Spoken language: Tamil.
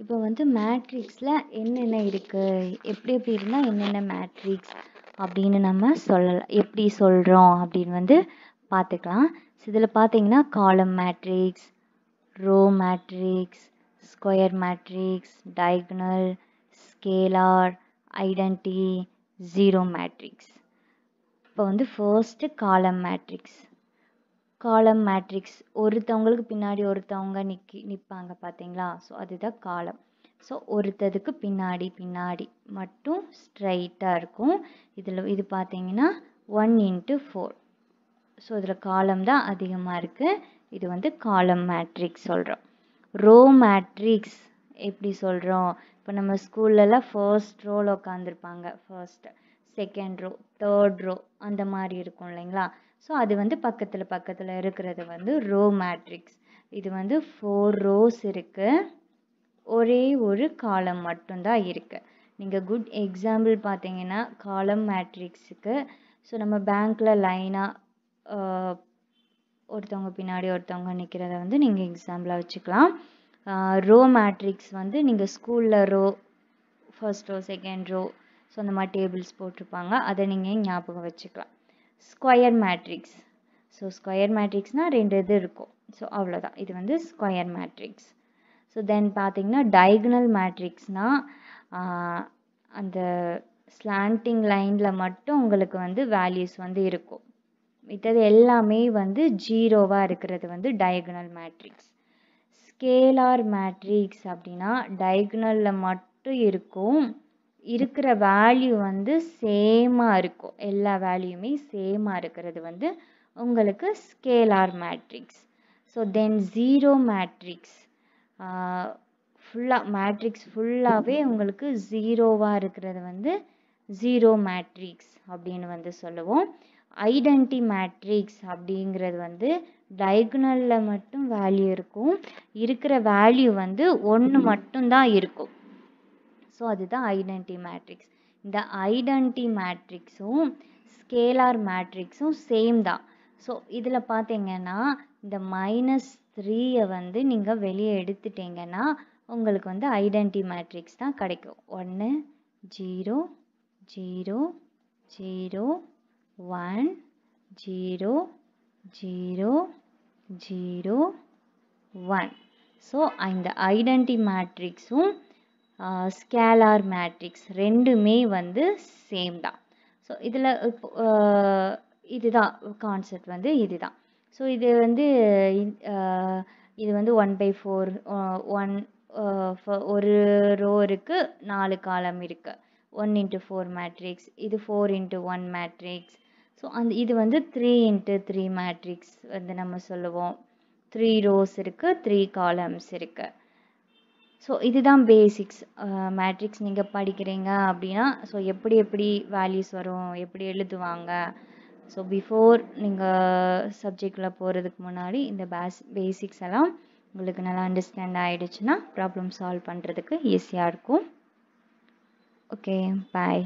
இப்போ வந்து மேட்ரிக்ஸில் என்னென்ன இருக்குது எப்படி எப்படி இருந்தால் என்னென்ன மேட்ரிக்ஸ் அப்படின்னு நம்ம சொல்லலாம் எப்படி சொல்கிறோம் அப்படின்னு வந்து பார்த்துக்கலாம் ஸோ இதில் பார்த்தீங்கன்னா column matrix row matrix square matrix diagonal scalar identity zero matrix இப்போ வந்து ஃபர்ஸ்ட்டு காலம் மேட்ரிக்ஸ் காலம் மேட்ரிக்ஸ் ஒருத்தவங்களுக்கு பின்னாடி ஒருத்தவங்க நிக்கி நிற்பாங்க பார்த்தீங்களா ஸோ அதுதான் காலம். ஸோ ஒருத்ததுக்கு பின்னாடி பின்னாடி மட்டும் ஸ்ட்ரைட்டாக இருக்கும். இதில் இது பார்த்தீங்கன்னா ஒன் இன்ட்டு ஃபோர் ஸோ இதில் காலம் தான் அதிகமாக இருக்குது இது வந்து காலம் மேட்ரிக்ஸ் சொல்கிறோம் ரோ மேட்ரிக்ஸ் எப்படி சொல்கிறோம் இப்போ நம்ம ஸ்கூல்லலாம் ஃபர்ஸ்ட் ரோவில் உட்காந்துருப்பாங்க first second row third row அந்த மாதிரி இருக்கும் இல்லைங்களா? ஸோ அது வந்து பக்கத்தில் பக்கத்தில் இருக்கிறது வந்து ரோ மேட்ரிக்ஸ் இது வந்து ஃபோர் ரோஸ் இருக்குது ஒரே ஒரு காலம் மட்டும்தான் இருக்குது நீங்கள் குட் எக்ஸாம்பிள் பார்த்தீங்கன்னா காலம் மேட்ரிக்ஸுக்கு ஸோ நம்ம பேங்க்கில் லைனாக ஒருத்தவங்க பின்னாடி ஒருத்தவங்க நிற்கிறத வந்து நீங்கள் எக்ஸாம்பிளாக வச்சுக்கலாம். ரோ மேட்ரிக்ஸ் வந்து நீங்கள் ஸ்கூலில் row first row second row so அந்த மாதிரி டேபிள்ஸ் போட்டிருப்பாங்க. அதை நீங்கள் ஞாபகம் வச்சுக்கலாம். ஸ்கொயர் மேட்ரிக்ஸ் ஸோ ஸ்கொயர் மேட்ரிக்ஸ்னால் ரெண்டு இது இருக்கும். ஸோ அவ்வளோதான் இது வந்து ஸ்கொயர் மேட்ரிக்ஸ் ஸோ தென் பார்த்தீங்கன்னா டயக்னல் மேட்ரிக்ஸ்னால் அந்த ஸ்லாண்டிங் லைனில் மட்டும் உங்களுக்கு வந்து வேல்யூஸ் வந்து இருக்கும். மித்தது எல்லாமே வந்து ஜீரோவாக இருக்கிறது வந்து டயகனல் மேட்ரிக்ஸ் ஸ்கேலார் மேட்ரிக்ஸ் அப்படின்னா டயகனலில் மட்டும் இருக்கும். இருக்கிற வேல்யூ வந்து சேமாக இருக்கும். எல்லா வேல்யூமே சேமாக இருக்கிறது வந்து உங்களுக்கு scalar matrix so then zero matrix ஃபுல்லாக மேட்ரிக்ஸ் ஃபுல்லாகவே உங்களுக்கு ஜீரோவாக இருக்கிறது வந்து ஜீரோ மேட்ரிக்ஸ் அப்படின்னு வந்து சொல்லுவோம். ஐடென்டி மேட்ரிக்ஸ் அப்படிங்கிறது வந்து டயக்னலில் மட்டும் வேல்யூ இருக்கும். இருக்கிற வேல்யூ வந்து ஒன்று மட்டும்தான் இருக்கும். ஸோ அதுதான் ஐடென்டி மேட்ரிக்ஸ் இந்த ஐடென்டி மேட்ரிக்ஸும் ஸ்கேலார் மேட்ரிக்ஸும் சேம் தான். ஸோ இதில் பார்த்தீங்கன்னா இந்த மைனஸ் த்ரீயை வந்து நீங்கள் வெளியே எடுத்துட்டீங்கன்னா உங்களுக்கு வந்து ஐடென்டி மேட்ரிக்ஸ் தான் கிடைக்கும். ஒன்று zero zero zero one zero zero zero one so இந்த ஐடென்டி மேட்ரிக்ஸும் ஸ்கேலார் மேட்ரிக்ஸ் ரெண்டுமே வந்து சேம் தான். ஸோ இதில் இதுதான் கான்செப்ட் வந்து இதுதான். ஸோ இது வந்து இது வந்து ஒன் பை ஃபோர் ஒன் ஒரு ரோ இருக்குது நாலு காலம் இருக்குது ஒன் இன்ட்டு ஃபோர் மேட்ரிக்ஸ் இது four into one matrix so அந்த இது வந்து த்ரீ இன்ட்டு த்ரீ மேட்ரிக்ஸ் வந்து நம்ம சொல்லுவோம். த்ரீ ரோஸ் இருக்குது த்ரீ காலம்ஸ் இருக்குது ஸோ இதுதான் பேசிக்ஸ் மேட்ரிக்ஸ் நீங்கள் படிக்கிறீங்க அப்படின்னா ஸோ எப்படி எப்படி வேல்யூஸ் வரும் எப்படி எழுதுவாங்க? ஸோ பிஃபோர் நீங்கள் சப்ஜெக்டில் போகிறதுக்கு முன்னாடி இந்த பேஸ் பேசிக்ஸ் எல்லாம் உங்களுக்கு நல்லா அண்டர்ஸ்டாண்ட் ஆகிடுச்சுன்னா ப்ராப்ளம் சால்வ் பண்ணுறதுக்கு ஈஸியாக இருக்கும். Okay bye